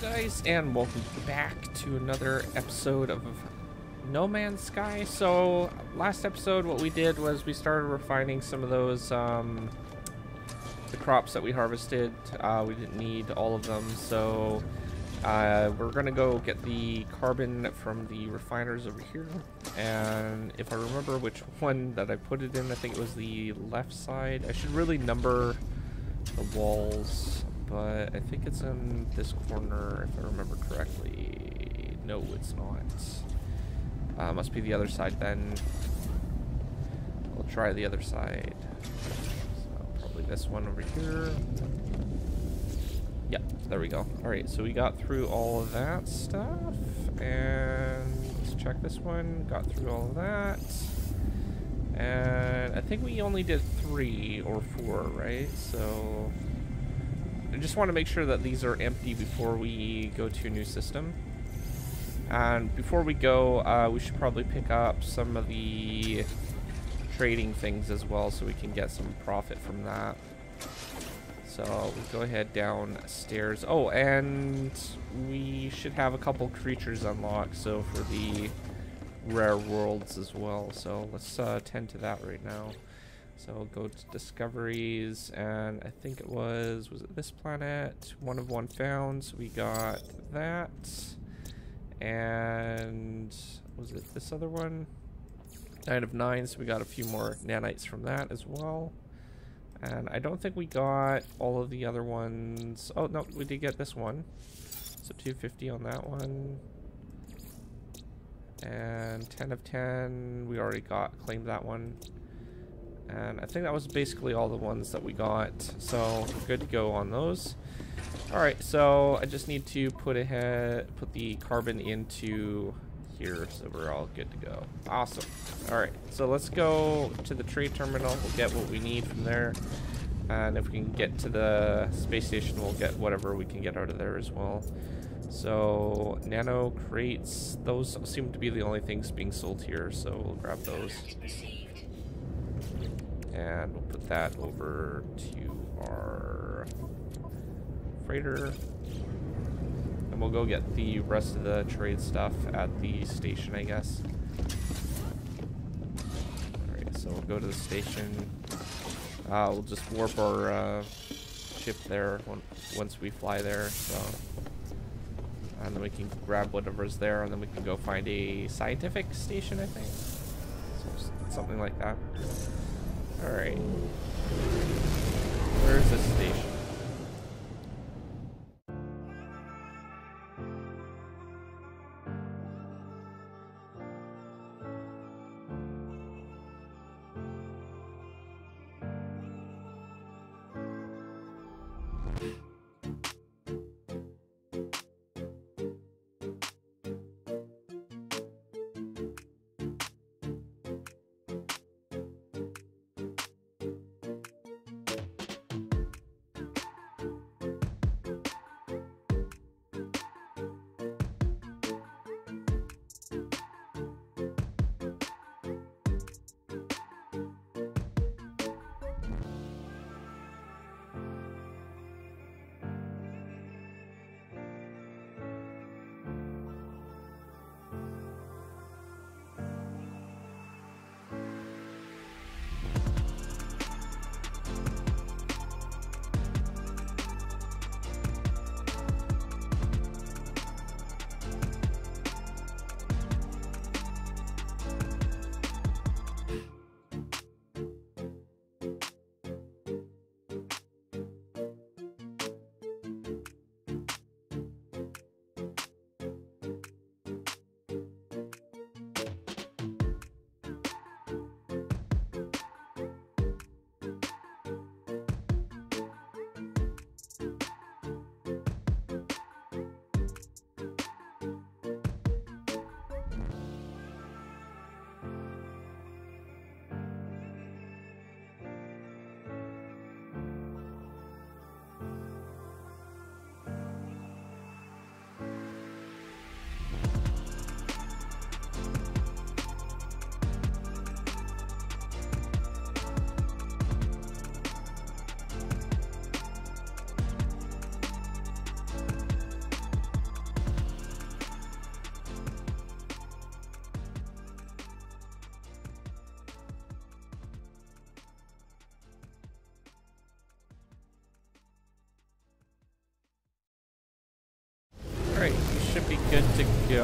guys, and welcome back to another episode of No Man's Sky. So, last episode, what we did was we started refining some of those, um, the crops that we harvested. Uh, we didn't need all of them, so uh, we're gonna go get the carbon from the refiners over here. And if I remember which one that I put it in, I think it was the left side. I should really number the walls but I think it's in this corner if I remember correctly. No, it's not. Uh, must be the other side then. We'll try the other side. So probably this one over here. Yep, there we go. Alright, so we got through all of that stuff. And let's check this one. Got through all of that. And I think we only did three or four, right? So I just want to make sure that these are empty before we go to a new system. And before we go, uh, we should probably pick up some of the trading things as well so we can get some profit from that. So we'll go ahead downstairs. Oh, and we should have a couple creatures unlocked, so for the rare worlds as well. So let's uh, tend to that right now. So we'll go to discoveries, and I think it was, was it this planet? One of one found, so we got that. And was it this other one? Nine of nine, so we got a few more nanites from that as well. And I don't think we got all of the other ones. Oh, no, we did get this one. So 250 on that one. And 10 of 10, we already got, claimed that one. And I think that was basically all the ones that we got. So good to go on those. Alright, so I just need to put ahead put the carbon into here so we're all good to go. Awesome. Alright, so let's go to the trade terminal. We'll get what we need from there. And if we can get to the space station, we'll get whatever we can get out of there as well. So, nano crates, those seem to be the only things being sold here, so we'll grab those. And we'll put that over to our freighter. And we'll go get the rest of the trade stuff at the station, I guess. Alright, so we'll go to the station. Uh, we'll just warp our uh, ship there once we fly there, so... And then we can grab whatever's there, and then we can go find a scientific station, I think. So, something like that. Alright. Where's the station?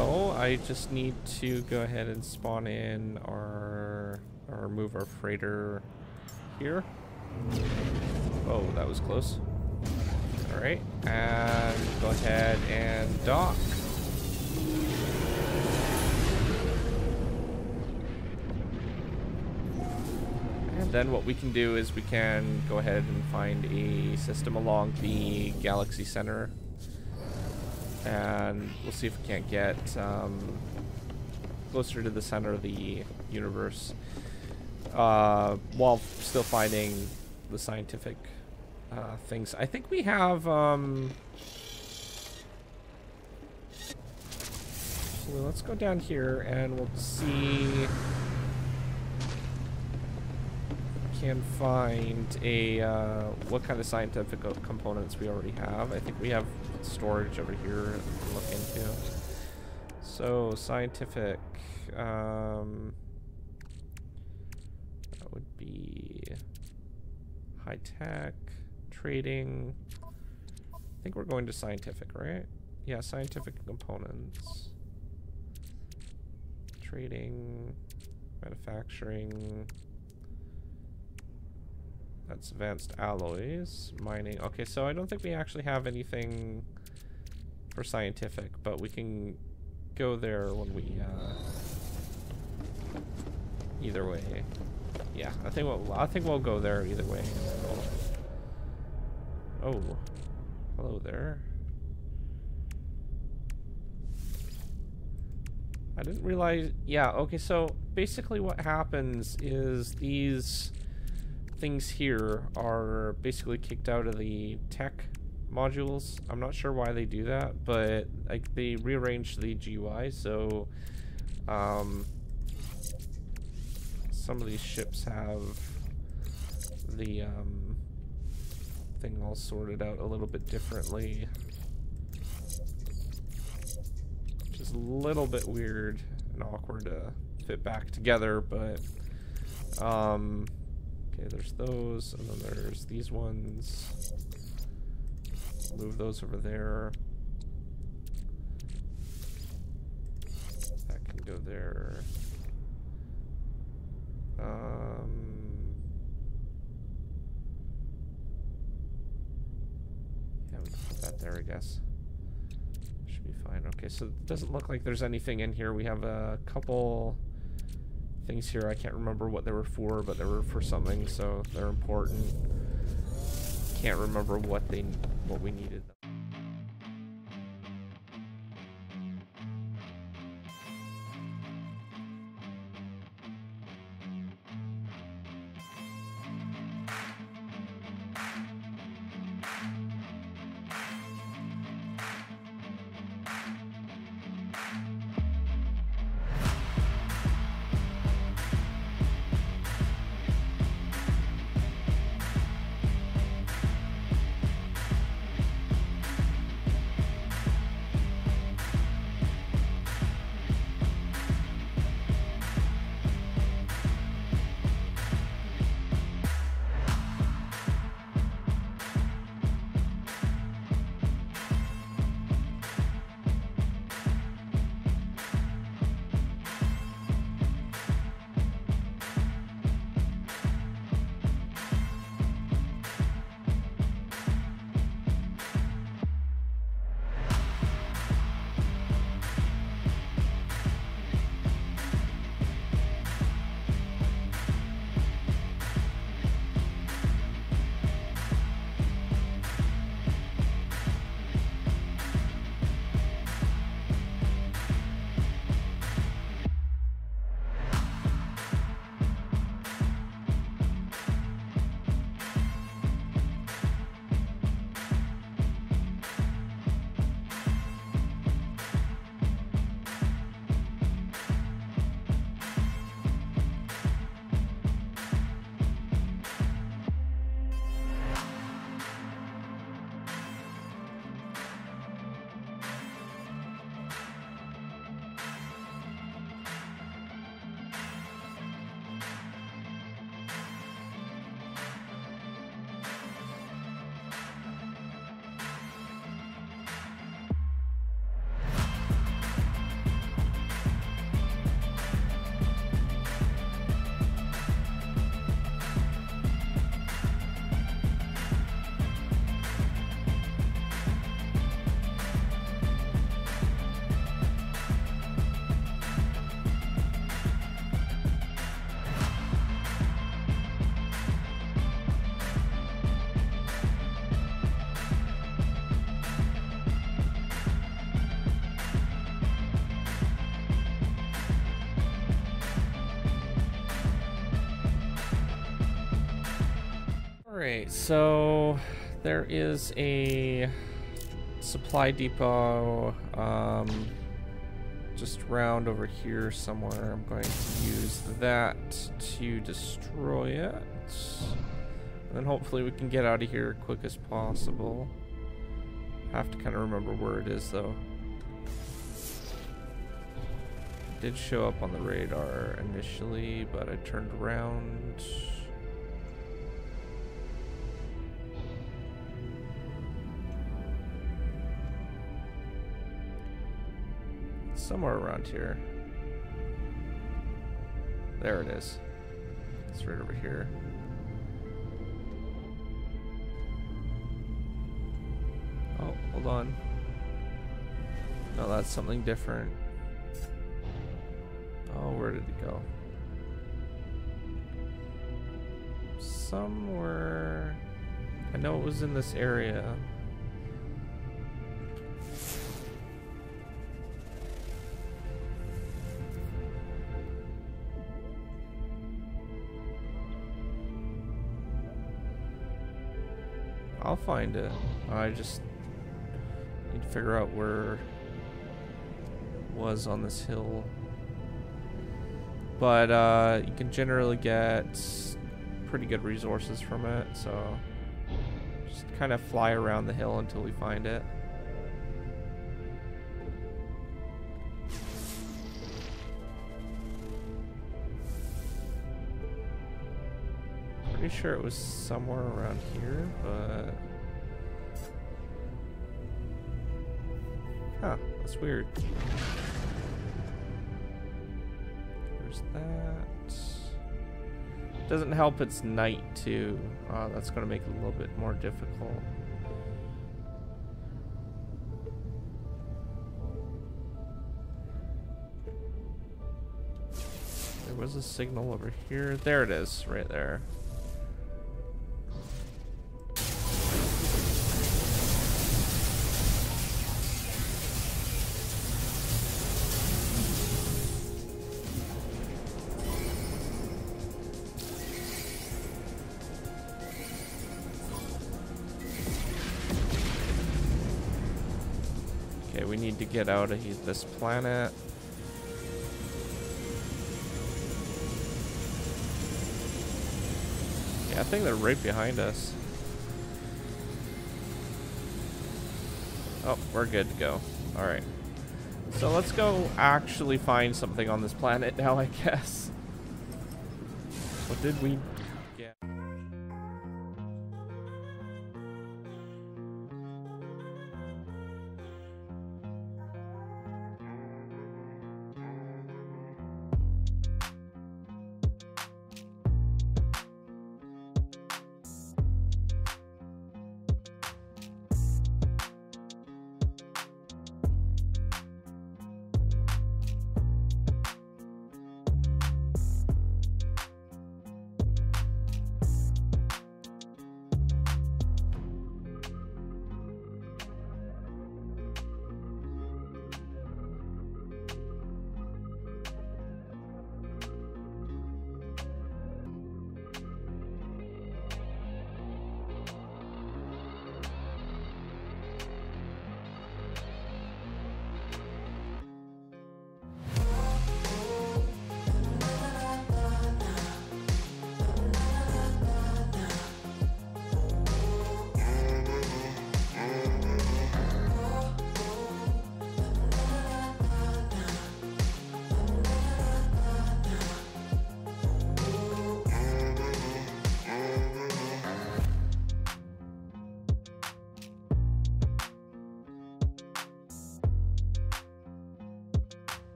Go. I just need to go ahead and spawn in our or move our freighter here. Oh, that was close. All right, and go ahead and dock. And then what we can do is we can go ahead and find a system along the galaxy center. And we'll see if we can't get um, closer to the center of the universe uh, while still finding the scientific uh, things. I think we have. Um, so let's go down here and we'll see. Can find a uh, what kind of scientific components we already have. I think we have storage over here look into. So scientific. Um, that would be high tech, trading. I think we're going to scientific, right? Yeah, scientific components. Trading, manufacturing. That's advanced alloys, mining. Okay, so I don't think we actually have anything for scientific, but we can go there when we, uh, either way. Yeah, I think we'll, I think we'll go there either way. Oh, hello there. I didn't realize, yeah, okay, so basically what happens is these things here are basically kicked out of the tech modules. I'm not sure why they do that, but like they rearranged the GUI, so um, some of these ships have the um, thing all sorted out a little bit differently. Is a little bit weird and awkward to fit back together, but um, okay, there's those, and then there's these ones. Move those over there. That can go there. Um, yeah, we can put that there, I guess. Should be fine. Okay, so it doesn't look like there's anything in here. We have a couple things here. I can't remember what they were for, but they were for something, so they're important. Can't remember what they what we needed. Alright, so there is a supply depot um, just round over here somewhere. I'm going to use that to destroy it. And then hopefully we can get out of here quick as possible. Have to kind of remember where it is though. It did show up on the radar initially, but I turned around. Somewhere around here. There it is. It's right over here. Oh, hold on. No, that's something different. Oh, where did it go? Somewhere... I know it was in this area. I'll find it. I just need to figure out where was on this hill. But uh, you can generally get pretty good resources from it, so just kind of fly around the hill until we find it. Sure it was somewhere around here, but... Huh, that's weird. There's that. Doesn't help it's night too. Uh, that's going to make it a little bit more difficult. There was a signal over here. There it is, right there. Get out of this planet. Yeah, I think they're right behind us. Oh, we're good to go. Alright. So let's go actually find something on this planet now, I guess. What did we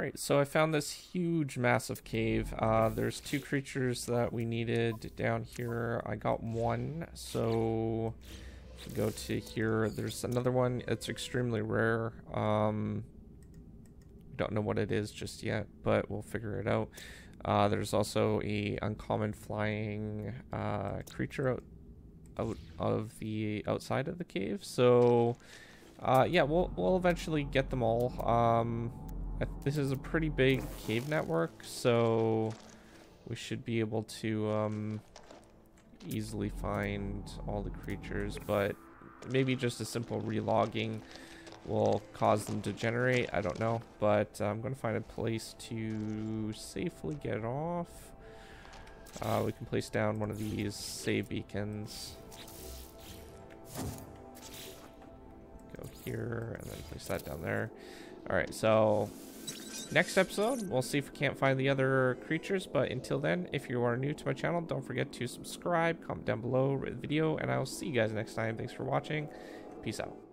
Alright, so I found this huge, massive cave. Uh, there's two creatures that we needed down here. I got one, so go to here. There's another one. It's extremely rare. Um, don't know what it is just yet, but we'll figure it out. Uh, there's also a uncommon flying uh, creature out, out of the outside of the cave. So, uh, yeah, we'll we'll eventually get them all. Um, this is a pretty big cave network, so we should be able to um, easily find all the creatures, but maybe just a simple relogging will cause them to generate. I don't know, but I'm going to find a place to safely get off. Uh, we can place down one of these save beacons. Go here and then place that down there. Alright, so next episode, we'll see if we can't find the other creatures. But until then, if you are new to my channel, don't forget to subscribe, comment down below, rate the video, and I will see you guys next time. Thanks for watching. Peace out.